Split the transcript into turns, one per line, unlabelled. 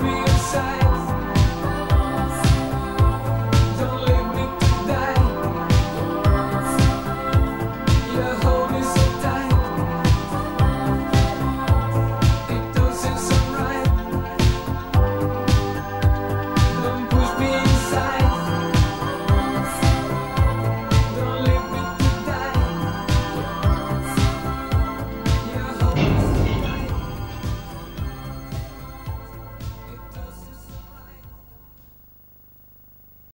be